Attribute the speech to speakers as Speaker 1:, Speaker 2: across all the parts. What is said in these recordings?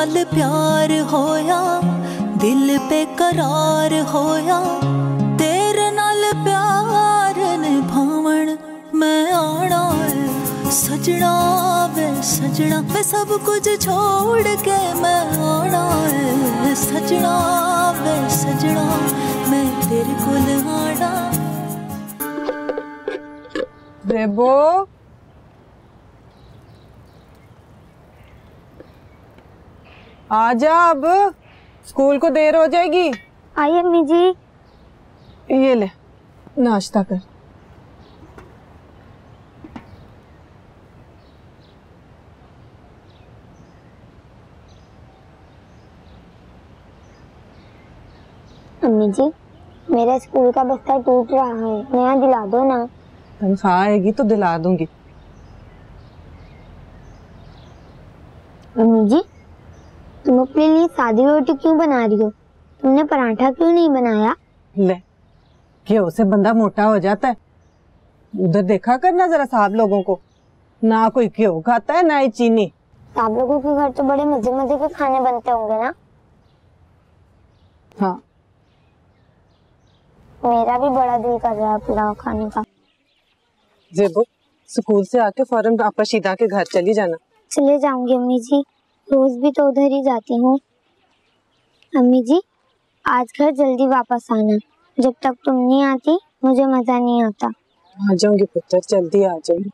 Speaker 1: नाल प्यार होया, दिल पे करार होया, तेरे नाल प्यार निभावण मैं आना है। सजना वे, सजना मैं सब कुछ छोड़ के मैं आना है। सजना वे, सजना मैं तेरे को आना।
Speaker 2: बेबो आजा अब। स्कूल को देर हो जाएगी।
Speaker 3: आई अम्मी जी।
Speaker 2: ये ले नाश्ता कर।
Speaker 3: अम्मी जी मेरा स्कूल का बस्ता टूट रहा है। नया दिला दो ना।
Speaker 2: तनख्वाह आएगी तो दिला दूँगी।
Speaker 3: अम्मी जी तुम अपने लिए सादी रोटी क्यों बना रही हो? तुमने पराठा क्यों नहीं बनाया?
Speaker 2: ले घ्यो से बंदा मोटा हो जाता है। उधर देखा करना जरा साहब लोगों को। ना कोई घ्यो खाता है ना ही चीनी।
Speaker 3: आप लोगों के घर तो बड़े मज़े मज़े के खाने बनते होंगे ना?
Speaker 2: हाँ।
Speaker 3: मेरा भी बड़ा दिल कर रहा है पुलाव खाने का।
Speaker 2: जेबो स्कूल से आके फ़ौरन आपा शीदा के घर चली जाना।
Speaker 3: चले जाऊँगी अम्मी जी। रोज भी तो उधर ही जाती हूँ। अम्मी जी आज घर जल्दी वापस आना। जब तक तुम नहीं आती मुझे मज़ा नहीं आता।
Speaker 2: आ जाऊँगी पुत्र जल्दी आ जाऊँगी।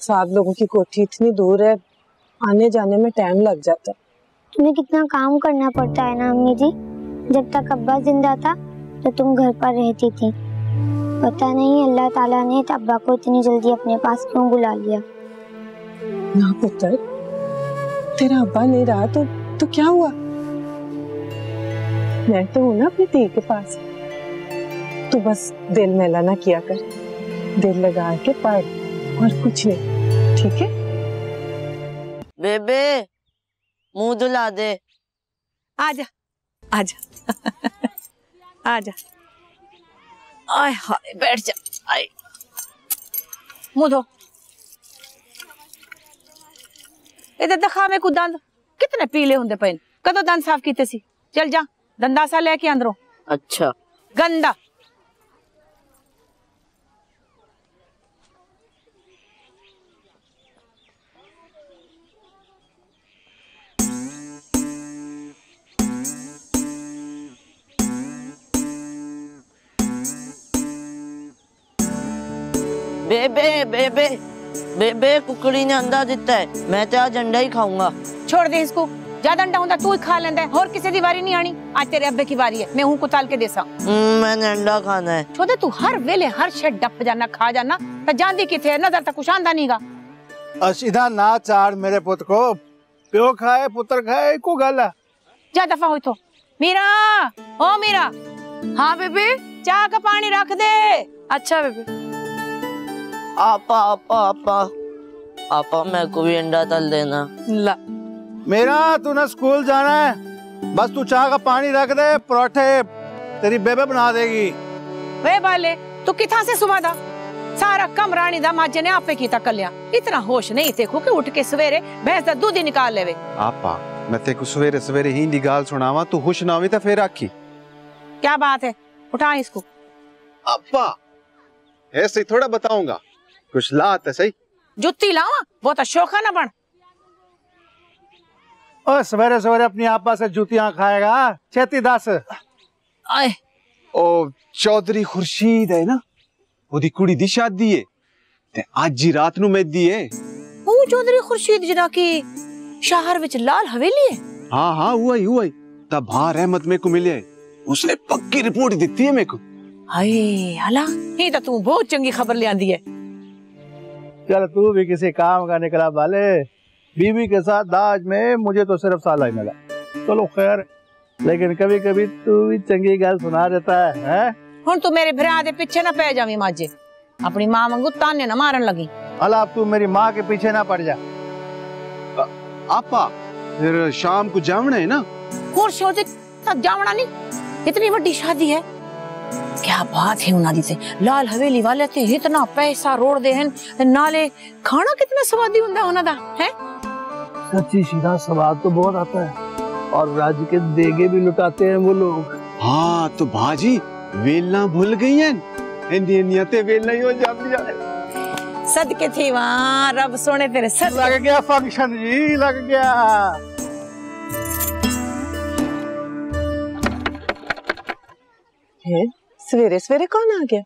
Speaker 2: साहब लोगों की कोठी इतनी दूर है आने जाने में टाइम लग जाता।
Speaker 3: तुम्हें कितना काम करना पड़ता है ना अम्मी जी? जब तक अब्बा ज़िंदा था तो तुम घर पर रहती थी। पता नहीं अल्लाह ताला ने अब्बा को इतनी जल्दी अपने पास क्यों बुला लिया?
Speaker 2: ना पुत्र तेरा अब्बा नहीं रहा तो तो क्या हुआ? मैं तो हूँ ना अपनी धी के पास। तू बस दिल मैला ना किया कर। दिल लगा के पढ़ और कुछ नहीं ठीक है?
Speaker 4: बेबे मुँह धुला दे।
Speaker 5: आजा आजा। आजा। आय हाय बैठ जा आय मुँह धो। इधर दिखा मैं को दंद कितने पीले ਹੁੰਦੇ ਪਏ ਨੇ ਕਦੋਂ ਦੰਦ ਸਾਫ਼ ਕੀਤੇ ਸੀ ਚਲ ਜਾ ਦੰਦਾਸਾ ਲੈ ਕੇ ਅੰਦਰੋਂ
Speaker 4: अच्छा
Speaker 5: ਗੰਦਾ
Speaker 4: बेबे बेबे बेबे कुकड़ी ने अंडा दिता है। मैं तो आज अंडा ही खाऊँगा।
Speaker 5: छोड़ दे इसको। ज़्यादा अंडा होता तू ही खा लेता है। और किसी की बारी नहीं आनी। आज तेरे अब्बे की बारी है। मैं हूँ कुताल के देसा।
Speaker 4: हम्म, मैंने अंडा खाना है।
Speaker 5: छोड़ दे तू। हर वेले हर शेड डप जाना खा जाना। तो जान किथे नज़र तक कुछ आंदा नहीं गा।
Speaker 6: असीधा ना चार मेरे पुत को। प्यो खाए पुत्र खाए को गाला
Speaker 5: जा दफ़ा हो तो मीरा! ओ मीरा! हाँ बेबी चाय का पानी रख दे। अच्छा बेबी।
Speaker 4: आपा आपा आपा। आपा मेरे को भी अंडा तल देना।
Speaker 5: ला।
Speaker 6: मेरा तू ना स्कूल जाना है। बस तू चाह का पानी रख दे पराठे तेरी बेबे बना देगी।
Speaker 5: वे बाले तू किथा से सुबह दा? सारा कम रानी दा माजे ने आपे कीता कल्या इतना होश नहीं थे कि उठ के सवेरे भैंस दा दूध ही निकाल लेवे।
Speaker 7: आपा मैं तेरे को सवेरे सवेरे ही दी गाल सुनावा तू खुश ना हुई तो फिर आखी।
Speaker 5: क्या बात है? उठा इसको।
Speaker 7: आपा ऐसे थोड़ा बताऊँगा। कुछ ला तो सही
Speaker 5: जुत्ती लावा वो तो शोखा ना बन
Speaker 6: और सवेरे सवेरे अपनी आपा से जूतियां खाएगा छेती दस
Speaker 5: आए
Speaker 7: ओ चौधरी खुर्शीद है ना ओदी कुड़ी दी शादी है ते आज ही रात नु मेहंदी है
Speaker 5: ਉਹ ਚੌਧਰੀ ਖੁਰਸ਼ੀਦ ਜਿਹੜਾ ਕਿ ਸ਼ਹਿਰ ਵਿੱਚ ਲਾਲ ਹਵੇਲੀ ਹੈ
Speaker 7: हाँ हाँ हुआ ही हुआ ही तब हाँ रहमत मेरे को मिले है उसने पक्की रिपोर्ट दी है मेरे को
Speaker 5: ਹਾਏ ਹਲਾ ਇਹ ਤਾਂ ਤੂੰ ਬਹੁਤ ਚੰਗੀ ਖਬਰ ਲਿਆਂਦੀ ਹੈ
Speaker 6: चल तू भी किसी काम का निकला वाले बीवी के साथ दाज में मुझे तो सिर्फ साला ही मिला चलो खैर लेकिन कभी कभी तू भी चंगी गल सुना देता है, हैं?
Speaker 5: ਹੁਣ ਤੂੰ ਮੇਰੇ ਭਰਾ ਦੇ ਪਿੱਛੇ ਨਾ ਪੈ ਜਾਵੀਂ ਮਾਜੇ ਆਪਣੀ ਮਾਂ ਵਾਂਗੂ ਤਾਨੇ ਨਾ ਮਾਰਨ ਲੱਗੀ
Speaker 6: अला अब तू मेरी माँ के पीछे ना पड़ जा
Speaker 7: आपा फिर शाम को जावना है ना
Speaker 5: ਹੋਰ ਸ਼ੋਦੇ ਤਾਂ ਜਾਵਣਾ ਨਹੀਂ इतनी ਵੱਡੀ शादी है क्या बात है उन्हां दी ते लाल हवेली वाले ते इतना पैसा रोड़ दे हैं नाले खाना कितना स्वादी हुंदा उन्हां दा है?
Speaker 6: सच्ची सीधा सवाल तो बहुत आता है और राज्य के देगे भी लुटाते हैं वो लोग।
Speaker 7: हाँ तो भाजी वेलना भूल गई हैं? इंदिया ते वेलना ही हो जाती
Speaker 5: सदके थी वहाँ रब सोने तेरे सद
Speaker 6: लग गया फ़ंक्शन जी लग गया।
Speaker 2: है? सवेरे सवेरे कौन आ गया?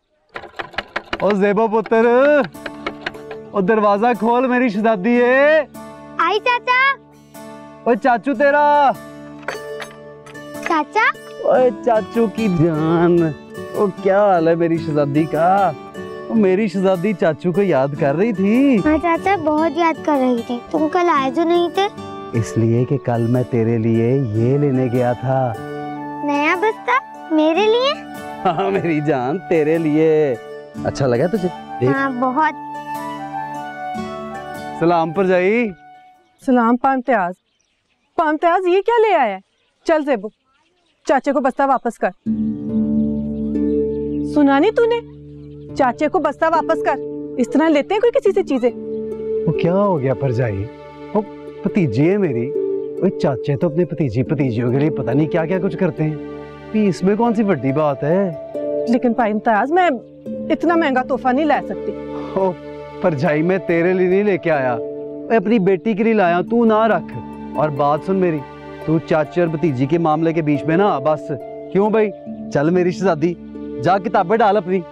Speaker 6: ओ जेबो पुत्र ओ दरवाज़ा खोल मेरी शहजादी है
Speaker 3: आई चाचा।
Speaker 6: ओ चाचू तेरा।
Speaker 3: चाचा?
Speaker 6: ओए चाचू की जान ओ क्या हाल है मेरी शहजादी का? ओ मेरी शहजादी चाचू को याद कर रही थी।
Speaker 3: हाँ चाचा बहुत याद कर रही थी। तुम कल आए जो नहीं थे।
Speaker 6: इसलिए कि कल मैं तेरे लिए ये लेने गया था।
Speaker 3: नया बस्ता मेरे लिए?
Speaker 6: हाँ मेरी जान तेरे लिए। अच्छा लगा तुझे?
Speaker 3: हाँ बहुत।
Speaker 6: सलाम पर जाई।
Speaker 2: सलाम पामत्याज। पामत्याज ये क्या ले आया? है चल जेबू। चाचे को बस्ता वापस कर। सुना नहीं तूने? चाचे को बस्ता वापस कर। इस तरह लेते हैं कोई किसी से चीज़ें?
Speaker 6: वो क्या हो गया पर जाई? वो भतीजी है मेरी। वो चाचे तो अपने भतीजी भतीजियों के लिए पता नहीं क्या क्या कुछ करते हैं। भी इसमें कौन सी बड़ी बात है?
Speaker 2: लेकिन पामत्याज मैं इतना महँगा तोहफा नहीं ला सकती।
Speaker 6: ओ पर जाई मैं तेरे लिए नहीं लेके आया। मैं अपनी बेटी के लिए लाया तू ना रख। और बात सुन मेरी तू चाचे और भतीजी के मामले के बीच में ना बस। क्यों भाई? चल मेरी शहजादी जा किताबें डाल अपनी।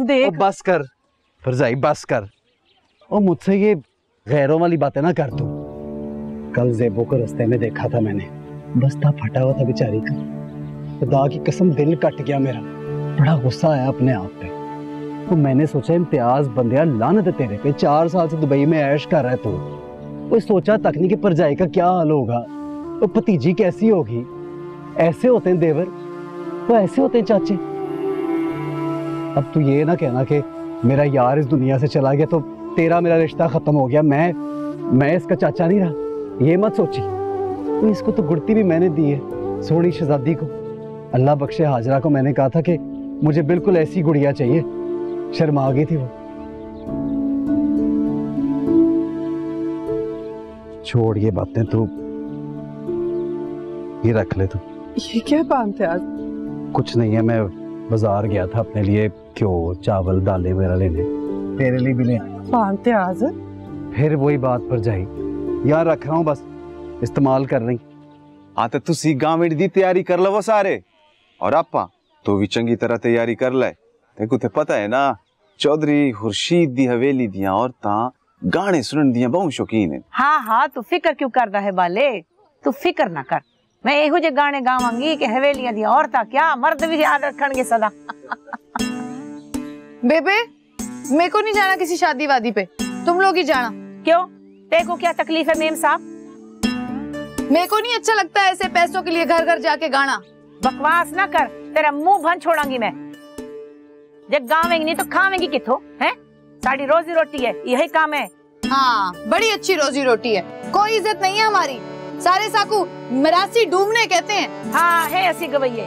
Speaker 2: देख।
Speaker 6: बस कर। फरजाई बस कर। ओ मुझसे ये गैरों वाली बातें ना कर तू कल जेबो को रस्ते में देखा था मैंने। बस्ता फटा हुआ था बेचारी का। खुदा की कसम, दिल कट गया मेरा। बड़ा गुस्सा आया अपने आप पे। तो मैंने सोचा, इम्तियाज़ बंदिया लानत है तेरे पे। चार साल से दुबई में ऐश कर रहा तू। कोई सोचा तक नहीं कि परजाई का क्या हाल होगा? तो भतीजी कैसी होगी? ऐसे होते हैं देवर। तो ऐसे होते हैं चाचे। अब तू ये ना कहना कि मेरा यार इस दुनिया से चला गया तो तेरा मेरा रिश्ता खत्म हो गया मैं मैं इसका चाचा नहीं रहा। ये मत सोची। तो इसको तो गुड़ती भी मैंने दी है सोनी शहजादी को। अल्लाह बख्शे हाजरा को मैंने कहा था कि मुझे बिल्कुल ऐसी गुड़िया चाहिए। शर्मा गई थी वो। छोड़ ये बातें तू। ये रख ले तू।
Speaker 2: ये क्या पामत्याज
Speaker 6: कुछ नहीं है मैं बाज़ार गया था अपने लिए घ्यो चावल दालें वगैरह लेने। तेरे लिए भी ले मानते
Speaker 2: आज।
Speaker 6: फिर वही बात पर जाई। यार रख रहा हूँ बस इस्तेमाल कर रही।
Speaker 7: हाँ तो तुम गाँव दी तैयारी कर लो सारे। और आप तो भी चंगी तरह तैयारी कर ले। तेको ते पता है ना चौधरी खुर्शीद दी हवेली दिया और ता गाने सुनन दिया बहुत शौकीन है।
Speaker 5: हाँ हाँ तू तो फ़िक्र क्यों कर रहा है बाले? तू तो फ़िक्र ना कर। मैं यहू जे गाने गावांगी कि हवेलियाँ दी औरता क्या मर्द भी याद रखेंगे सदा।
Speaker 8: बेबे मेरे को नहीं जाना किसी शादी वादी पे। तुम लोग ही जाना।
Speaker 5: क्यों? तेरे को क्या तकलीफ़ है मेम साहब।
Speaker 8: मेरे को नहीं अच्छा लगता है ऐसे पैसों के लिए घर घर जाके गाना।
Speaker 5: बकवास ना कर तेरा मुँह भन छोड़ांगी मैं। जब गावेंगी नहीं तो खावेंगी कितो है? साड़ी रोजी रोटी है यही काम है।
Speaker 8: हाँ बड़ी अच्छी रोजी रोटी है। कोई इज़्ज़त नहीं है हमारी। सारे साकू मरासी डूबने कहते हैं।
Speaker 5: हाँ है ऐसी गवैये।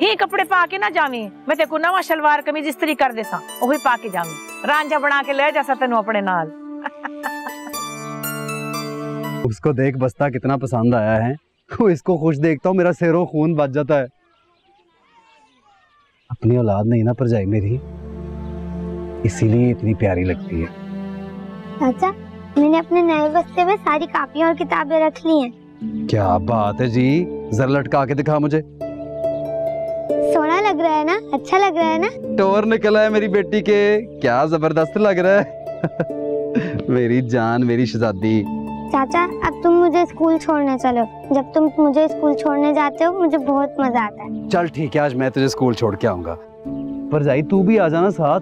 Speaker 5: ही कपड़े पा के ना जावी। मैं तेको नवा शलवार कमीज इस्तरी कर देसा ओ भी पा के जावी। रांझा बना के ले जासा तेनु अपने नाल।
Speaker 6: उसको देख बस्ता कितना पसंद आया है। वो इसको खुश देखता हूँ मेरा सिरों खून बच जाता है। अपनी औलाद नहीं ना पर जाए मेरी। इसीलिए इतनी प्यारी लगती है।
Speaker 3: चाचा मैंने अपने नए बस्ते में सारी कापियाँ और किताबें रख ली हैं।
Speaker 6: क्या बात है जी। जरा लटका के दिखा मुझे।
Speaker 3: लग रहा है ना? अच्छा लग रहा है ना?
Speaker 6: टोर निकला है मेरी बेटी के। क्या ज़बरदस्त लग रहा है। मेरी जान मेरी शहजादी।
Speaker 3: चाचा अब तुम मुझे स्कूल छोड़ने चलो। जब तुम मुझे स्कूल छोड़ने जाते हो मुझे बहुत मज़ा आता है।
Speaker 6: चल ठीक है आज मैं तुझे स्कूल छोड़ के आऊँगा। पर जाई तू भी आ जाना साथ।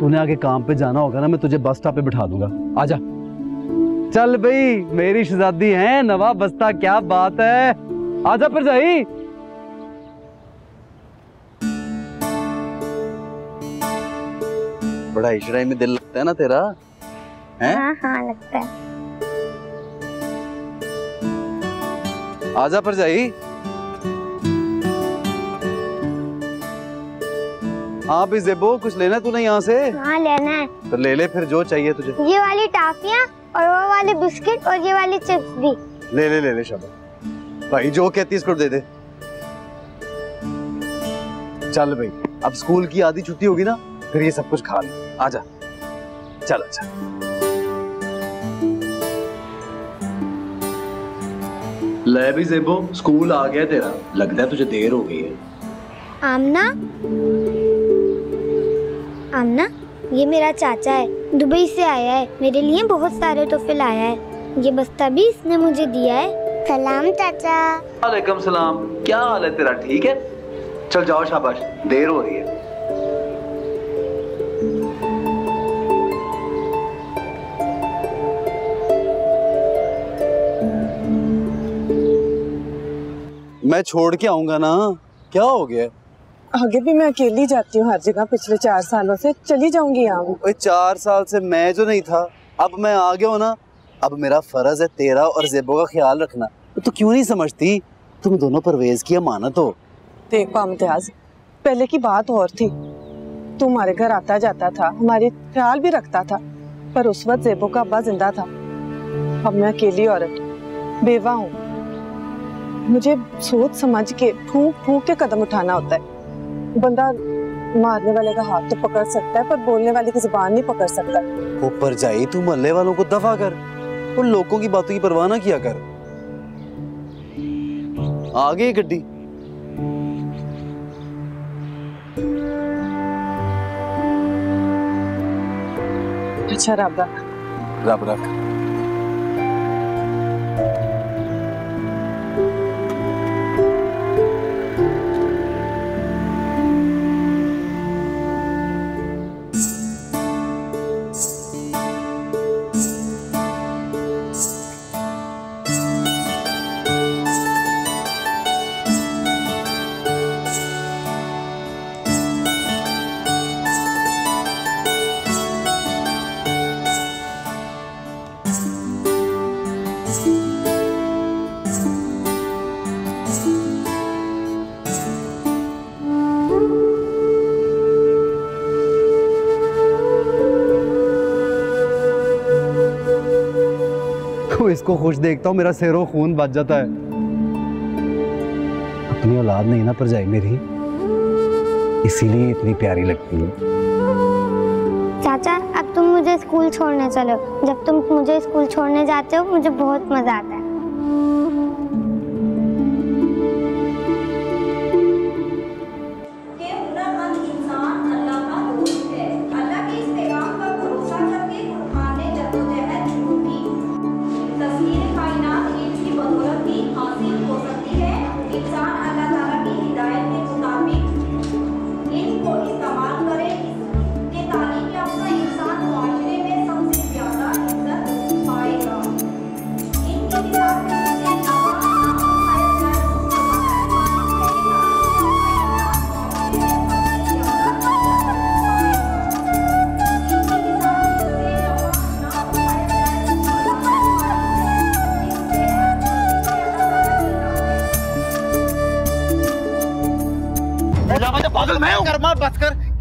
Speaker 9: तूने आगे काम पे जाना होगा ना मैं तुझे बस स्टॉप पे बिठा दूँगा। आजा चल भाई मेरी शहजादी है नवाब बस्ता क्या बात है। आजा फिर जाई।
Speaker 6: पढ़ाई शढ़ाई में दिल लगता है ना तेरा? हैं?
Speaker 10: हाँ हाँ लगता है।
Speaker 6: आजा पर जाई। हाँ भी जेबो कुछ लेना तूने यहाँ से?
Speaker 10: हाँ लेना है।
Speaker 6: तो ले ले फिर जो चाहिए तुझे।
Speaker 10: ये वाली टाफियाँ और वो वाले बिस्किट और ये वाली चिप्स भी।
Speaker 6: ले ले ले ले शाबाश। भाई जो कहती इसको दे दे। चल भाई अब स्कूल की आधी छुट्टी होगी ना फिर ये सब कुछ खा ले। आजा। चल अच्छा ले भी जेबो स्कूल आ गया तेरा। लगता है तुझे देर हो गई है।
Speaker 10: आमना? आमना ये मेरा चाचा है। दुबई से आया है। मेरे लिए बहुत सारे तोहफे लाया है। ये बस्ता भी इसने मुझे दिया है। सलाम चाचा।
Speaker 6: वालेकुम सलाम। क्या हाल है तेरा? ठीक है? चल जाओ शाबाश। देर हो रही है। मैं छोड़ के आऊँगा ना। क्या हो गया?
Speaker 2: आगे भी मैं अकेली जाती हूँ हर जगह पिछले चार सालों से। चली जाऊँगी यहाँ।
Speaker 6: चार साल से मैं जो नहीं था अब मैं आ गया हूँ ना। अब मेरा फ़र्ज़ है तेरा और जेबो का ख्याल रखना। तो क्यों नहीं समझती? तुम दोनों परवेज की अमानत हो।
Speaker 2: देखो इम्तियाज़ पहले की बात और थी। तू हमारे घर आता जाता था हमारे ख्याल भी रखता था पर उस वक्त जेबो का अब्बा ज़िंदा था। अब मैं अकेली औरत बेवा हूँ। मुझे सोच समझ के फूक फूक के कदम उठाना होता है। बंदा मारने वाले का हाथ तो पकड़ सकता है पर बोलने वाले की ज़ुबान नहीं पकड़ सकता।
Speaker 6: ऊपर जाई तू मोहल्ले वालों को दफ़ा कर। उन लोगों की बातों की परवाह ना किया कर। आ गई गड्डी।
Speaker 2: अच्छा रब रख।
Speaker 6: रब रख।
Speaker 9: खुश देखता हूँ मेरा सिरों खून बच जाता है। अपनी औलाद नहीं ना पर जाए मेरी। इसीलिए इतनी प्यारी लगती है।
Speaker 10: चाचा अब तुम मुझे स्कूल छोड़ने चलो। जब तुम मुझे स्कूल छोड़ने जाते हो मुझे बहुत मज़ा आता है।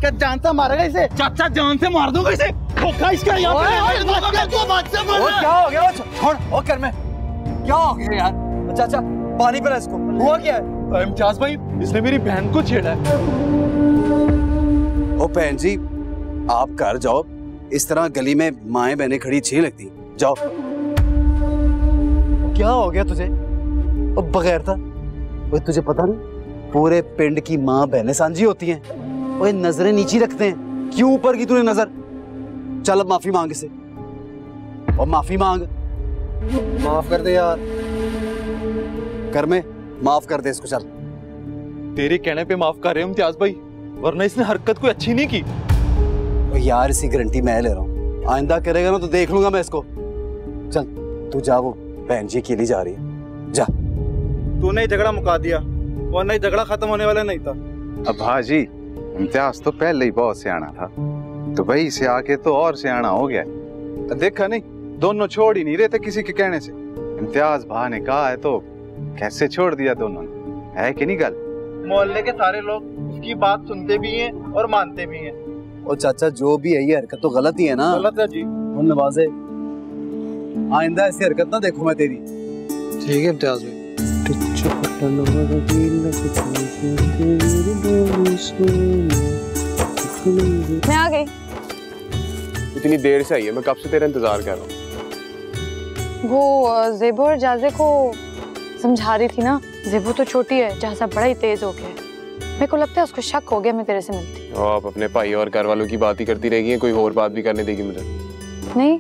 Speaker 11: क्या जानता मारेगा इसे? चाचा जान से मार दूँगा इसे। धोखा इसका यहाँ पे
Speaker 6: ओ, क्या हो गया? छोड़ ओ कर मैं। क्या हो गया यार? चाचा पानी पिला इसको। हुआ क्या है?
Speaker 11: इम्तियाज़ भाई इसने मेरी बहन को छेड़ा है।
Speaker 6: ओ बहन जी आप घर जाओ। इस तरह गली में माए बहने खड़ी अच्छी लगती। जाओ। क्या हो गया तुझे? ओ बगैर था। ओए तुझे पता नहीं पूरे पिंड की माँ बहनें सांझी होती हैं। ओए नज़रें नीची रखते हैं। क्यों ऊपर की तूने नज़र? चल अब माफ़ी मांग इसे। और माफ़ी मांग। माफ़ कर दे यार। कर में माफ़ कर दे इसको चल।
Speaker 11: तेरे कहने पे माफ़ कर रहे हो इम्तियाज़ भाई वरना इसने हरकत कोई अच्छी नहीं की।
Speaker 12: ओ यार इसकी गारंटी मैं ले रहा हूँ। आइंदा करेगा ना तो देख लूँगा मैं इसको। चल तू जा वो बहन जी अकेली जा रही है। जा।
Speaker 6: तूने झगड़ा मुका दिया वरना झगड़ा खत्म होने वाला नहीं था।
Speaker 7: अब भाजी इम्तियाज़ तो पहले ही बहुत सियाना था। तो भाई से आके तो और सियाना हो गया। तो देखा नहीं दोनों छोड़ ही नहीं रहे थे किसी के कहने से। इम्तियाज़ भा ने कहा है तो कैसे छोड़ दिया दोनों ने? है कि नहीं गल?
Speaker 6: मोहल्ले के सारे लोग उसकी बात सुनते भी हैं और मानते भी हैं।
Speaker 12: ओ चाचा जो भी है ये हरकत तो गलत ही है ना?
Speaker 6: गलत है जी।
Speaker 12: हम नवाजे आइंदा ऐसी हरकत ना देखो मैं तेरी।
Speaker 13: ठीक है इम्तियाज़ भाई।
Speaker 8: मैं आ गई।
Speaker 14: इतनी देर से आई है मैं कब से तेरा इंतज़ार कर रहा हूँ?
Speaker 8: वो जेबो और जाजे को समझा रही थी ना जेबो तो छोटी है जाजा बड़ा ही तेज हो गया है। मेरे को लगता है उसको शक हो गया मैं तेरे से मिलती।
Speaker 14: और आप अपने भाई और घर वालों की बात ही करती रहेगी कोई और बात भी करने देगी मुझे?
Speaker 8: नहीं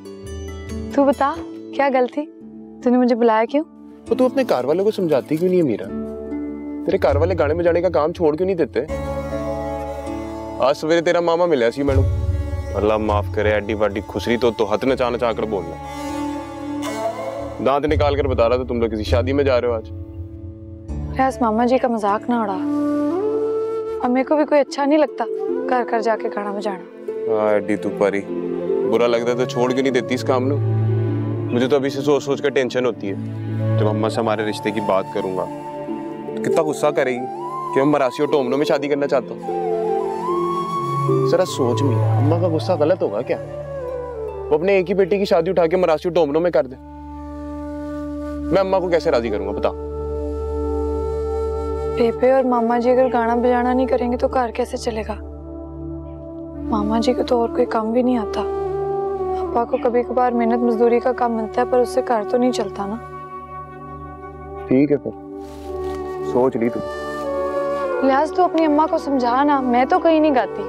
Speaker 8: तू बता क्या गलती? तूने मुझे बुलाया क्यों?
Speaker 14: तो तू अपने घर वालों को समझाती क्यों नहीं है मीरा? तेरे घर वाले गाने में जाने का काम छोड़ क्यों नहीं देते? आज सवेरे तेरा मामा मिला सी मैनू। अल्लाह माफ़ करे एडी वाडी खुसरी तो तो हथ नचा नचा कर बोलना। दांत निकाल कर बता रहा था तुम लोग किसी शादी में जा रहे हो आज।
Speaker 8: रियाज मामा जी का मज़ाक ना उड़ा। और मेरे को भी कोई अच्छा नहीं लगता घर घर जाके गाना बजाना।
Speaker 14: हाँ एडी तू परी। बुरा लगता तो छोड़ क्यों नहीं देती इस काम ਨੂੰ मुझे तो अभी से सोच सोच कर टेंशन होती है। जब अम्मा से हमारे रिश्ते की बात करूँगा तो कितना गुस्सा करेगी कि मैं मरासी और टोमनो में शादी करना चाहता हूँ। जरा सोच में अम्मा का गुस्सा गलत होगा क्या? वो अपने एक ही बेटी की शादी उठा के मरासी और टोमनो में कर दे। मैं अम्मा को कैसे राज़ी करूँगा, बता?
Speaker 8: पेपे और मामा जी अगर गाना बजाना नहीं करेंगे तो घर कैसे चलेगा? मामा जी को तो और कोई काम भी नहीं आता। पापा को कभी कभार मेहनत मजदूरी का काम मिलता है, पर उससे घर तो नहीं चलता ना।
Speaker 14: ठीक है फिर। सोच ली तू।
Speaker 8: लिहाज तो अपनी अम्मा को समझा ना मैं तो कहीं नहीं गाती।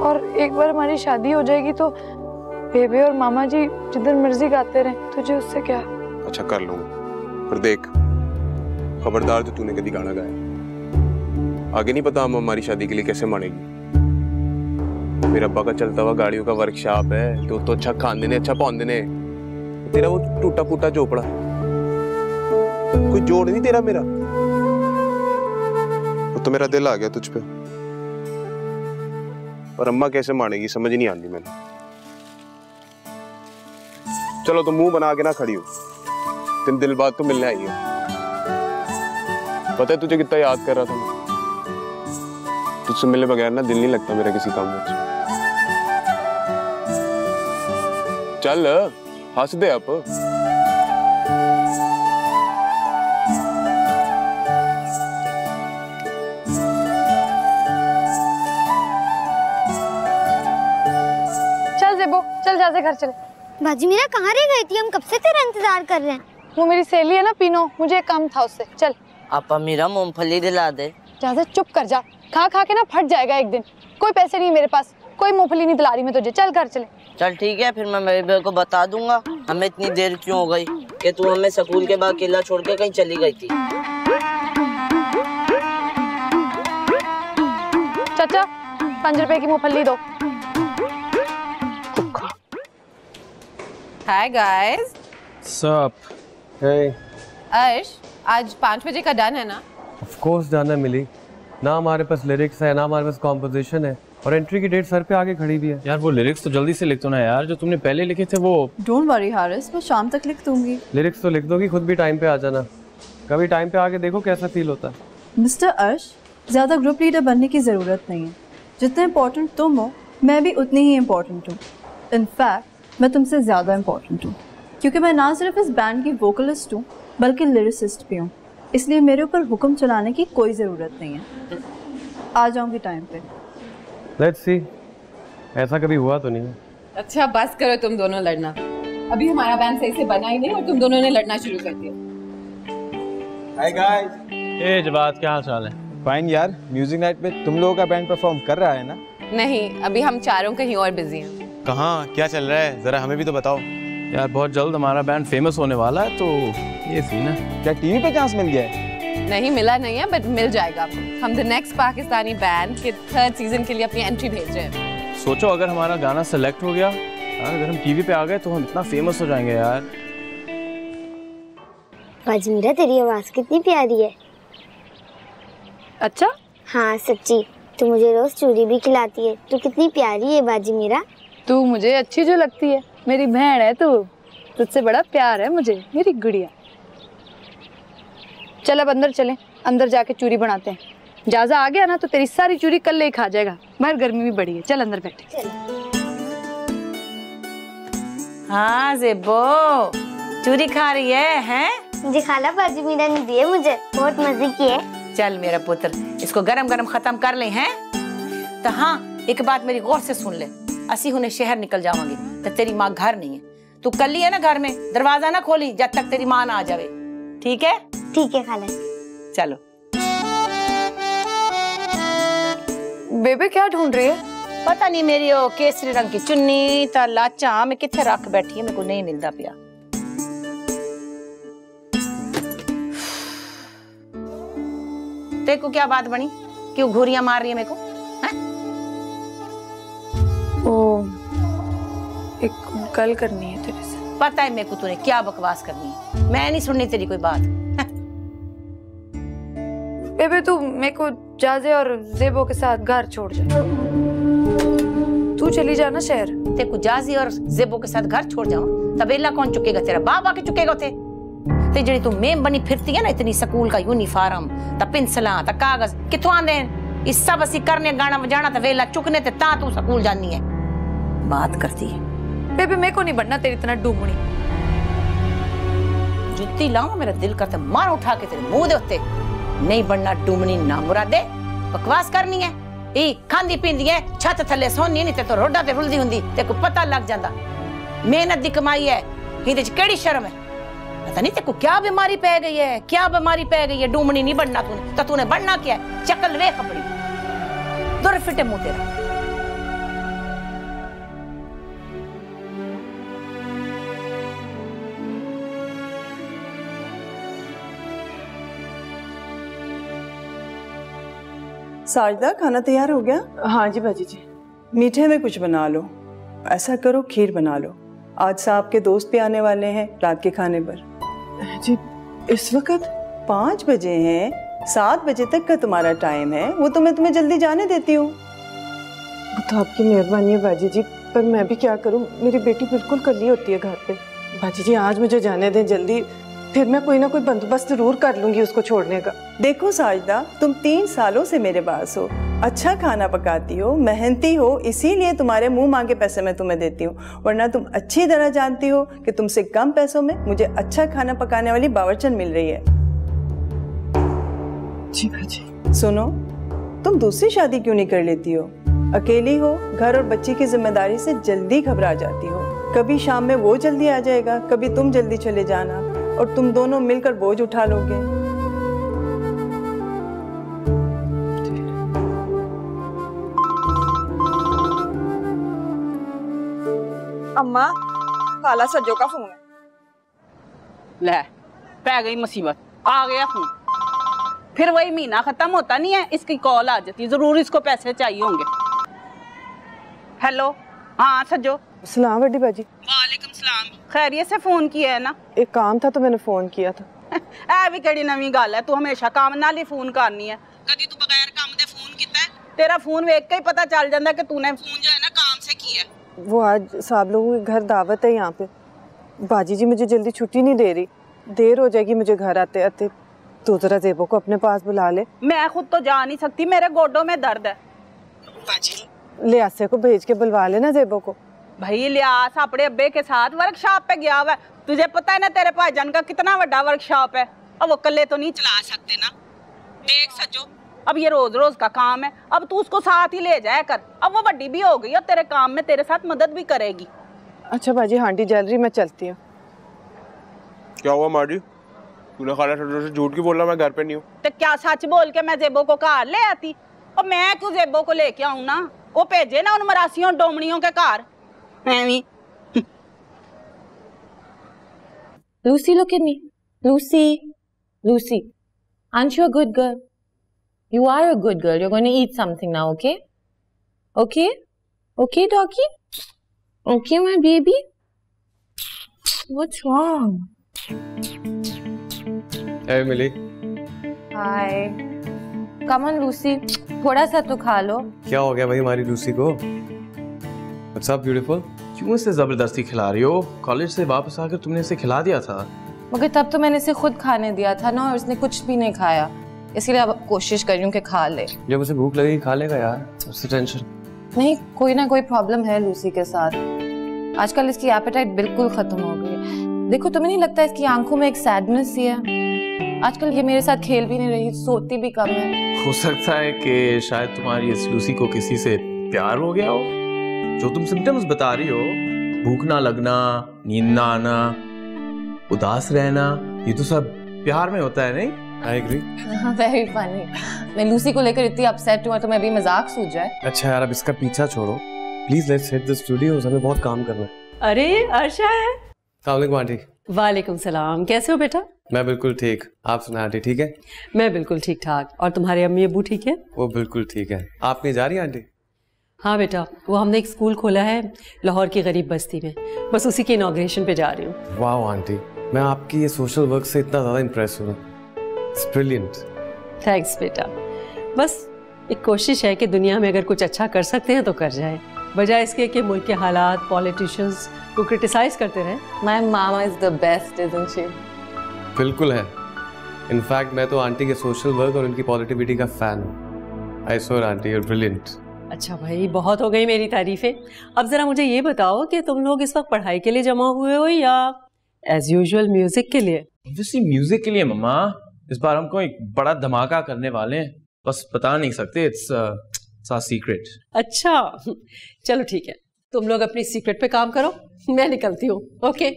Speaker 8: और एक बार हमारी शादी हो जाएगी तो बेबे और मामा जी जिधर मर्ज़ी गाते रहे तुझे उससे क्या?
Speaker 14: अच्छा कर लूँगा पर देख खबरदार जो तूने कभी गाना गाया? आगे नहीं पता हम हमारी शादी के लिए कैसे मानेगी। मेरा अब्बा का चलता हुआ गाड़ियों का वर्कशॉप है तो तो अच्छा खान देने अच्छा पौन देने। तेरा वो टूटा फूटा झोपड़ा। कोई जोड़ नहीं तेरा मेरा। वो तो मेरा दिल आ गया तुझ पे। और अम्मा कैसे मानेगी, समझ नहीं आती मैंने। चलो तो मुँह बना के ना खड़ी हो। तीन दिल बाद तो मिलने आई है। पता है तुझे कितना याद कर रहा था मैं? तुझसे मिलने बगैर ना दिल नहीं लगता मेरा किसी काम में। चल, हंस दे आप
Speaker 8: जाते घर चले।
Speaker 3: बाजी मेरा कहाँ रह गई थी? हम कब से तेरा इंतज़ार कर रहे हैं?
Speaker 8: वो मेरी सहेली है ना पीनो। मुझे एक काम था उससे। चल।
Speaker 4: आपा मेरा मूंगफली दिला दे।
Speaker 8: ज़्यादा चुप कर जा। खा खा के ना फट जाएगा एक दिन। कोई पैसे नहीं मेरे पास। कोई मूंगफली नहीं दिला रही मैं तुझे। चल घर चले।
Speaker 4: चल ठीक है फिर मैं मेरे बेटे को बता दूँगा। हमें इतनी देर क्यों हो गई कि तू हमें स्कूल के बाद अकेला छोड़ के कहीं चली गई थी?
Speaker 8: चाचा पाँच रुपए की मूंगफली दो।
Speaker 15: हाय गाइस
Speaker 13: सब हे
Speaker 15: अर्श आज पाँच बजे का डन है ना?
Speaker 13: ऑफ़ कोर्स जाना मिली। ना हमारे पास लिरिक्स है ना हमारे पास कॉम्पोजिशन है और एंट्री की डेट सर पे आगे खड़ी भी है।
Speaker 16: यार वो लिरिक्स तो जल्दी से लिख दो ना यार। जो तुमने पहले लिखे थे वो
Speaker 17: डोंट वरी हारिस मैं शाम तक लिख दूँगी।
Speaker 13: लिरिक्स तो लिख दोगी खुद भी टाइम पे आ जाना। कभी टाइम पे आके देखो कैसा फील होता है।
Speaker 17: मिस्टर अर्श ज़्यादा ग्रुप लीडर बनने की ज़रूरत नहीं है। जितना इम्पोर्टेंट तुम हो मैं भी उतनी ही इम्पोर्टेंट हूँ। इनफैक्ट मैं तुमसे ज़्यादा इम्पोर्टेंट हूँ। क्योंकि मैं ना सिर्फ़ इस बैंड की वोकलिस्ट हूँ बल्कि लिरिसिस्ट भी हूँ। इसलिए मेरे ऊपर हुक्म चलाने की कोई ज़रूरत नहीं है। आ जाऊँगी टाइम पे।
Speaker 13: लेट्स सी ऐसा कभी हुआ तो नहीं है।
Speaker 15: अच्छा बस करो तुम दोनों लड़ना। अभी हमारा बैंड सही से बना ही नहीं और तुम दोनों ने लड़ना शुरू कर दिया।
Speaker 18: हाय गाइस
Speaker 16: ए जवाब क्या हाल चाल है?
Speaker 18: फाइन यार. म्यूज़िक नाइट पे तुम लोगों का बैंड परफॉर्म कर रहा है ना?
Speaker 15: नहीं अभी हम चारों कहीं और बिज़ी हैं।
Speaker 16: कहाँ? क्या चल रहा है? जरा हमें भी तो बताओ। यार बहुत जल्द हमारा बैंड फ़ेमस होने वाला है तो ये सीन है।
Speaker 18: क्या टीवी पे चांस मिल गया है?
Speaker 15: नहीं मिला नहीं है बट मिल जाएगा हम द नेक्स्ट पाकिस्तानी बैंड के थर्ड सीज़न के लिए अपनी एंट्री भेज रहे हैं।
Speaker 16: सोचो अगर हमारा गाना सेलेक्ट हो गया यार अगर हम टीवी पे आ गए तो हम इतना फ़ेमस हो जाएँगे यार।
Speaker 3: बाजी मीरा तेरी आवाज़ कितनी प्यारी है।
Speaker 8: अच्छा?
Speaker 3: हाँ सच्ची। तू मुझे रोज चूड़ी भी खिलाती है। तू कितनी प्यारी है बाजी मीरा
Speaker 8: तू मुझे अच्छी जो लगती है। मेरी बहन है तू। तुझसे बड़ा प्यार है मुझे। मेरी गुड़िया। चल अब अंदर चलें। अंदर जाके चूरी बनाते हैं। जाजा आ गया ना तो तेरी सारी चूरी कल ले खा जाएगा। बाहर गर्मी भी बड़ी है। चल अंदर बैठे।
Speaker 5: हाँ जेबो। चूरी खा रही है हैं?
Speaker 3: मुझे खाला बाजी मीरा ने दिए मुझे। बहुत मज़े की है।
Speaker 5: चल मेरा पुत्र इसको गरम गरम खत्म कर ले हैं? तो हाँ एक बात मेरी गौर से सुन ले। असी हुने शहर निकल जावांगे तो तेरी माँ घर नहीं है तू कल ही है ना घर में दरवाज़ा ना खोली जब तक तेरी माँ ना आ जावे ठीक है
Speaker 3: ठीक है खाला
Speaker 5: चलो
Speaker 8: बेबे क्या ढूंढ रही है
Speaker 5: पता नहीं मेरी वो केसरी रंग की चुन्नी ता लाचा मैं किथे रख बैठी है मेरे को नहीं मिलता पिया तेरे को क्या बात बनी क्यों घूरियाँ मार रही है मेरे को
Speaker 8: एक कल करनी है तेरे से।
Speaker 5: पता है मेरे को तूने क्या बकवास करनी है। मैं नहीं सुननी तेरी कोई बात।
Speaker 8: बेबे तू मेरे को जाजे और जेबो के साथ घर छोड़ जा। तू चली जाना शहर।
Speaker 5: ते को जाजी और जेबो के साथ घर छोड़ जाऊँ? तबेला कौन चुकेगा तेरा? बाप आके चुकेगा थे ते जेड़ी तू मेम बनी फिरती है ना इतनी स्कूल का यूनिफॉर्म ता पेंसिलां ता कागज़ किथों आंदे हैं? इस सब असी करने गाना बजाना ता वेला चुकने ते ता तू स्कूल जानी है। बात करती है।
Speaker 8: बेबे, मेरे को नहीं बनना तेरी इतना डूमनी
Speaker 5: जुत्ती लाऊं, मेरा दिल करता मार उठा के तेरे मुँह दे उत्ते। नहीं बनना डूमनी ना मुरादे। बकवास करनी है। ई खांदी पींदी है, छत थल्ले सोनी नहीं ते रोडा ते रुलदी हुंदी ते को पता लग जांदा। मेहनत दी कमाई है च केड़ी शर्म है? पता नहीं ते को क्या बीमारी पै गई है, क्या बीमारी पै गई है डूमनी नहीं बनना तूने तो तूने बनना क्या है? चकल वे खपड़ी दुर फिटे मुँह तेरा।
Speaker 19: साजदा खाना तैयार हो गया?
Speaker 2: हाँ जी भाजी जी।
Speaker 19: मीठे में कुछ बना लो। ऐसा करो खीर बना लो। आज साहब के दोस्त भी आने वाले हैं रात के खाने पर।
Speaker 2: जी इस वक्त?
Speaker 19: पाँच बजे हैं। सात बजे तक का तुम्हारा टाइम है। वो तो मैं तुम्हें जल्दी जाने देती हूँ।
Speaker 2: वो तो आपकी मेहरबानी है बाजी जी पर मैं भी क्या करूँ? मेरी बेटी बिल्कुल कली होती है घर पे। बाजी जी आज मुझे जाने दें जल्दी। फिर मैं कोई ना कोई बंदोबस्त ज़रूर कर लूँगी उसको छोड़ने का।
Speaker 19: देखो साजदा तुम तीन सालों से मेरे पास हो। अच्छा खाना पकाती हो मेहनती हो इसीलिए तुम्हारे मुँह मांगे पैसे मैं तुम्हें देती हूँ। वरना तुम अच्छी तरह जानती हो कि तुमसे कम पैसों में मुझे अच्छा खाना पकाने वाली बावर्चन मिल रही है।
Speaker 2: जी बाजी
Speaker 19: सुनो तुम दूसरी शादी क्यों नहीं कर लेती हो? अकेली हो घर और बच्ची की ज़िम्मेदारी से जल्दी घबरा जाती हो। कभी शाम में वो जल्दी आ जाएगा कभी तुम जल्दी चले जाना। और तुम दोनों मिलकर बोझ उठा लोगे।
Speaker 20: अम्मा, काला सज्जो का फ़ोन है।
Speaker 21: ले, पै गई मुसीबत, आ गया फ़ोन। फिर वही महीना खत्म होता नहीं है, इसकी कॉल आ जाती है ज़रूर इसको पैसे चाहिए होंगे। हेलो हाँ सज्जो।
Speaker 2: सलाम बड़ी बाजी
Speaker 21: वालेकुम सलाम खैरियत से फोन किया है ना
Speaker 2: एक काम था तो मैंने फोन किया था
Speaker 21: ਇਹ ਵੀ ਕਿਹੜੀ ਨਵੀਂ ਗੱਲ ਹੈ ਤੂੰ ਹਮੇਸ਼ਾ ਕੰਮ ਨਾਲ ਹੀ ਫੋਨ ਕਰਨੀ ਹੈ ਕਦੀ ਤੂੰ ਬਗੈਰ ਕੰਮ ਦੇ ਫੋਨ ਕੀਤਾ ਹੈ ਤੇਰਾ ਫੋਨ ਵੇਖ ਕੇ ਹੀ ਪਤਾ ਚੱਲ ਜਾਂਦਾ ਕਿ ਤੂਨੇ ਫੋਨ जो है ना काम से किया है
Speaker 2: वो आज साहब लोगों के घर दावत है यहाँ पे बाजी जी मुझे जल्दी छुट्टी नहीं दे रही देर हो जाएगी मुझे घर आते आते तो जरा जेबो को अपने पास बुला ले
Speaker 21: मैं खुद तो जा नहीं सकती मेरे गोडों में दर्द है
Speaker 2: लियासे को भेज के बुलवा लेना जेबो को
Speaker 21: भाई लियास अपने अब्बे के साथ वर्कशॉप पे गया हुआ है। तुझे पता है ना तेरे भाईजान का कितना बड़ा वर्कशॉप है। अब वो कल्ले तो नहीं चला सकते ना। देख सजो अब ये रोज रोज का काम है। अब तू उसको साथ ही ले जाया कर। अब वो बड़ी भी हो गई और तेरे काम में तेरे साथ मदद भी करेगी।
Speaker 2: अच्छा बाजी हांडी ज्वेलरी मैं चलती हूँ।
Speaker 14: क्या हुआ माँ जी? तूने खाला से झूठ क्यों बोला? मैं घर पे नहीं हूँ।
Speaker 21: तो क्या सच बोल के मैं जेबो को घर ले आती? और मैं क्यों जेबो को लेके आऊँ ना? वो भेजे ना उन मरासियों डोमनियों के घर। एवी
Speaker 22: Lucy, look at me. Lucy, Lucy, aren't you a good girl? You are a good girl. You're going to eat something now, okay? Okay? Okay, doggy? Okay, my baby? What's wrong?
Speaker 13: Hey, Mili
Speaker 22: hi come on Lucy थोड़ा सा तो खा लो
Speaker 13: क्या हो गया भाई हमारी Lucy को What's up, beautiful?
Speaker 16: क्यों इसे ज़बरदस्ती खिला रही हो? कॉलेज से वापस आकर तुमने इसे खिला दिया था।
Speaker 22: मगर तब तो मैंने इसे खुद खाने दिया था ना और उसने कुछ भी नहीं खाया। इसलिए अब कोशिश कर रही हूँ कि खा ले।
Speaker 13: जब उसे भूख लगेगी खा लेगा यार। उससे टेंशन
Speaker 22: नहीं कोई ना कोई प्रॉब्लम है लूसी के साथ। आजकल इसकी एपेटाइट बिल्कुल खत्म हो गई। है देखो तुम्हें नहीं लगता इसकी आँखों में एक सैडनेस सी है? आजकल ये मेरे साथ खेल भी नहीं रही सोती भी कम है।
Speaker 16: हो सकता है कि शायद तुम्हारी इस लूसी को किसी से प्यार हो गया हो। जो तुम सिम्टम्स बता रही हो भूख ना लगना नींद ना आना उदास रहना ये तो सब प्यार में होता है नहीं? आई एग्री
Speaker 22: वेरी फनी मैं लूसी को लेकर इतनी अपसेट हूँ तो मैं अभी मज़ाक सूझ जाए
Speaker 13: अच्छा यार अब इसका पीछा छोड़ो। Please let's hit the studios हमें बहुत काम करना है।
Speaker 23: अरे अर्षा है।
Speaker 13: सलाम आंटी।
Speaker 23: वालेकुम सलाम। कैसे हो बेटा?
Speaker 13: मैं बिल्कुल ठीक। आप सुना आंटी ठीक है?
Speaker 23: मैं बिल्कुल ठीक ठाक और तुम्हारे अम्मी अबू ठीक है?
Speaker 13: वो बिल्कुल ठीक है। आप नहीं जा रही आंटी?
Speaker 23: हाँ बेटा वो हमने एक स्कूल खोला है लाहौर की गरीब बस्ती में। बस उसी के इनाग्रेशन पे जा रही हूँ।
Speaker 13: वाह आंटी मैं आपकी ये सोशल वर्क से इतना ज़्यादा इम्प्रेस हुआ इट्स ब्रिलियंट
Speaker 23: थैंक्स बेटा। बस एक कोशिश है कि दुनिया में अगर कुछ अच्छा कर सकते हैं तो कर जाए। बजाय इसके कि मुल्क के हालात पॉलिटिशियंस को क्रिटिसाइज करते रहे।
Speaker 22: My mama is the best isn't she
Speaker 13: बिल्कुल है। इनफैक्ट मैं तो आंटी के सोशल वर्क और उनकी पॉजिटिविटी का फ़ैन हूँ। I swear aunty you brilliant
Speaker 23: अच्छा भाई बहुत हो गई मेरी तारीफें। अब जरा मुझे ये बताओ कि तुम लोग इस वक्त पढ़ाई के लिए जमा हुए हो या एज यूजुअल म्यूज़िक के लिए?
Speaker 16: ऑब्वियसली म्यूज़िक के लिए मम्मा। इस बार हमको एक बड़ा धमाका करने वाले हैं। बस बता नहीं सकते इट्स सीक्रेट
Speaker 23: अच्छा चलो ठीक है। तुम लोग अपनी सीक्रेट पे काम करो मैं निकलती हूँ ओके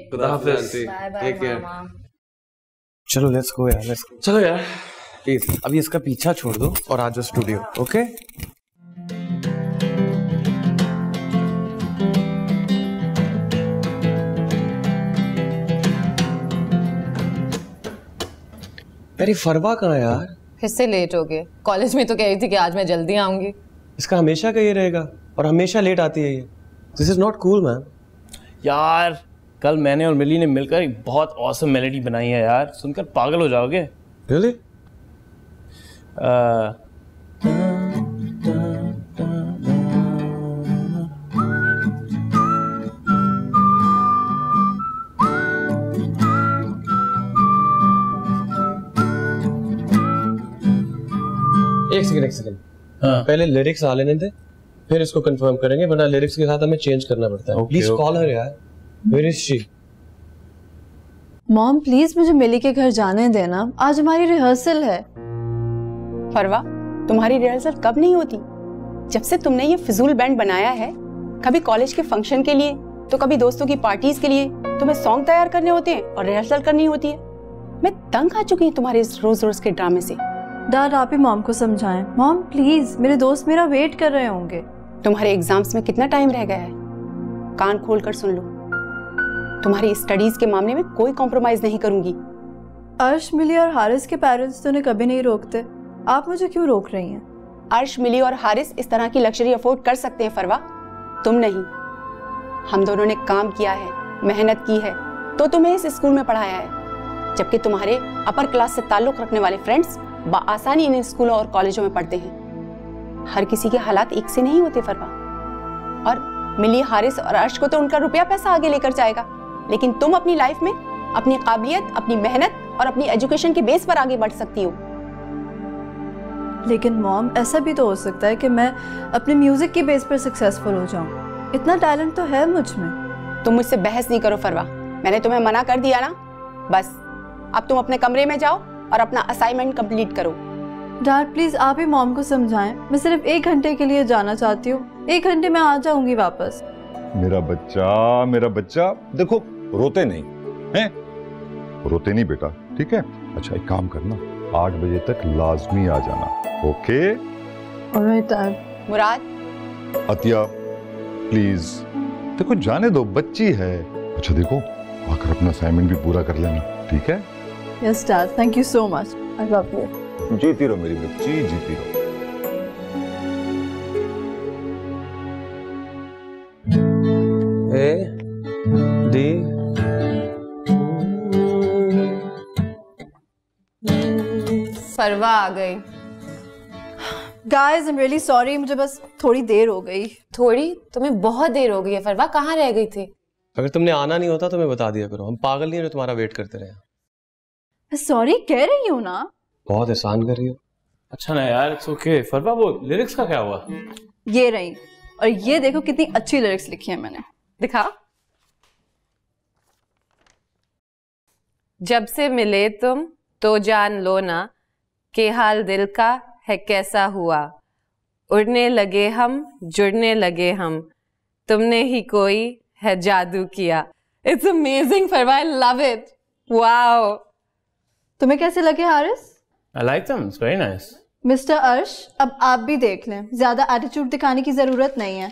Speaker 13: चलो लेट्स गो यार लेट्स गो
Speaker 16: चलो यार।
Speaker 13: प्लीज़ अभी इसका पीछा छोड़ दो और आ जाओ स्टूडियो ओके अरे फरवा कहाँ यार?
Speaker 22: फिर से लेट हो गए। कॉलेज में तो कह रही थी कि आज मैं जल्दी आऊँगी।
Speaker 13: इसका हमेशा का ये रहेगा और हमेशा लेट आती है ये। This is not cool ma'am
Speaker 16: यार कल मैंने और मिली ने मिलकर एक बहुत औसम मेलेडी बनाई है यार। सुनकर पागल हो जाओगे?
Speaker 13: Really? एक सेकंड एक सेकंड
Speaker 16: हाँ.
Speaker 13: पहले लिरिक्स आ लेने दे फिर इसको कंफर्म करेंगे वरना लिरिक्स के साथ हमें चेंज करना पड़ता है। प्लीज़ कॉल हर यार। Where is she
Speaker 17: mom please मुझे मिली के घर जाने देना। आज हमारी रिहर्सल है।
Speaker 24: फरवा तुम्हारी रिहर्सल कब नहीं होती? जब से तुमने ये फिजूल बैंड बनाया है कभी कॉलेज के फ़ंक्शन के लिए तो कभी दोस्तों की पार्टीज़ के लिए तुम्हें सॉन्ग तैयार करने होते हैं और रिहर्सल करनी होती है। मैं तंग आ चुकी हूँ तुम्हारे इस रोज रोज के ड्रामे से।
Speaker 17: डैड आप ही मॉम को समझाएँ। मॉम प्लीज़ मेरे दोस्त मेरा वेट कर रहे होंगे।
Speaker 24: तुम्हारे एग्ज़ाम्स में कितना टाइम रह गया है? कान खोल कर सुन लो। तुम्हारी स्टडीज़ के मामले में कोई कॉम्प्रोमाइज नहीं करूँगी।
Speaker 17: अर्श मिली और हारिस के पेरेंट्स तो उन्हें कभी नहीं रोकते। आप मुझे क्यों रोक रही हैं?
Speaker 24: अर्श मिली और हारिस इस तरह की लग्जरी अफोर्ड कर सकते हैं फरवा? तुम नहीं। हम दोनों ने काम किया है मेहनत की है तो तुम्हें इस स्कूल में पढ़ाया है। जबकि तुम्हारे अपर क्लास से ताल्लुक रखने वाले फ्रेंड्स आसानी इन स्कूलों और कॉलेजों में पढ़ते हैं। हर किसी के हालात एक से नहीं होते फरवा। और मिली हारिस और अर्श को तो उनका रुपया पैसा आगे लेकर जाएगा। लेकिन तुम अपनी लाइफ में अपनी काबिलियत अपनी मेहनत और अपनी एजुकेशन के बेस पर आगे बढ़ सकती हो।
Speaker 17: लेकिन मॉम ऐसा भी तो हो सकता है कि मैं अपने म्यूज़िक की बेस पर सक्सेसफुल हो जाऊँ। इतना टैलेंट तो है मुझमें।
Speaker 24: तुम मुझसे बहस नहीं करो फरवा। मैंने तुम्हें मना कर दिया ना? बस अब तुम अपने कमरे में जाओ और अपना असाइनमेंट कंप्लीट करो।
Speaker 17: डैड प्लीज़ आप ही मॉम को समझाएँ। मैं सिर्फ़ एक घंटे के लिए जाना चाहती हूँ। एक घंटे में आ जाऊँगी वापस।
Speaker 11: मेरा बच्चा मेरा बच्चा देखो रोते नहीं। हैं? रोते नहीं बेटा ठीक है? अच्छा एक काम करना आठ बजे तक लाजमी आ जाना ओके?
Speaker 24: मुराद?
Speaker 11: अतिया प्लीज़ देखो जाने दो बच्ची है। अच्छा देखो आकर अपना असाइनमेंट भी पूरा कर लेना ठीक है?
Speaker 17: Yes dad thank you so much I love you
Speaker 11: जीती रहो मेरी बच्ची जीती रहो।
Speaker 13: A D.
Speaker 22: फरवा आ गई।
Speaker 17: Guys I am really sorry मुझे बस थोड़ी देर हो गई।
Speaker 22: थोड़ी? तुम्हें बहुत देर हो गई है फरवा। कहाँ रह गई थी?
Speaker 13: अगर तुमने आना नहीं होता तो मैं बता दिया करो। हम पागल नहीं है जो तुम्हारा वेट करते रहे।
Speaker 17: सॉरी कह रही हूँ ना।
Speaker 13: बहुत एहसान कर रही हो।
Speaker 16: अच्छा ना यार इट्स ओके फरवा वो लिरिक्स का क्या हुआ?
Speaker 17: ये रही और ये देखो कितनी अच्छी लिरिक्स लिखी है मैंने।
Speaker 22: दिखा। जब से मिले तुम तो जान लो ना के हाल दिल का है कैसा हुआ। उड़ने लगे हम जुड़ने लगे हम। तुमने ही कोई है जादू किया। It's amazing Farwa I love it wow
Speaker 17: तुम्हें कैसे लगे Haris?
Speaker 16: I like them it's very nice
Speaker 17: mister Arsh अब आप भी देख लें। ज़्यादा एटीट्यूड दिखाने की ज़रूरत नहीं है।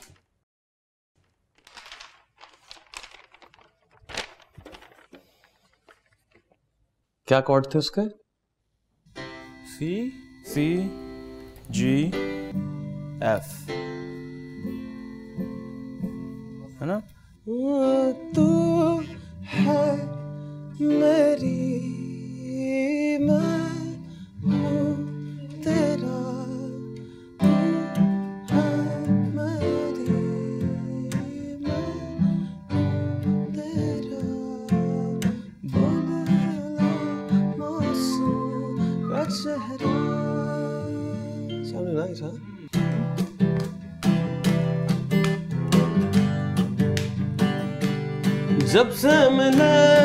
Speaker 13: क्या कॉर्ड थे उसके?
Speaker 16: सी सी जी एफ़ है ना?
Speaker 25: तू है हूँ तेरा तू है मेरी।
Speaker 13: Sounded nice, huh?
Speaker 25: जब से मिले